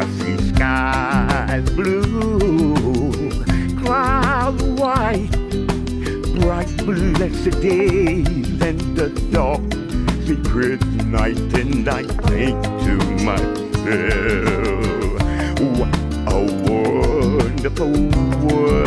across the skies blue, clouds white, bright blessed days and the dark secret night, and I think to myself, what a wonderful world.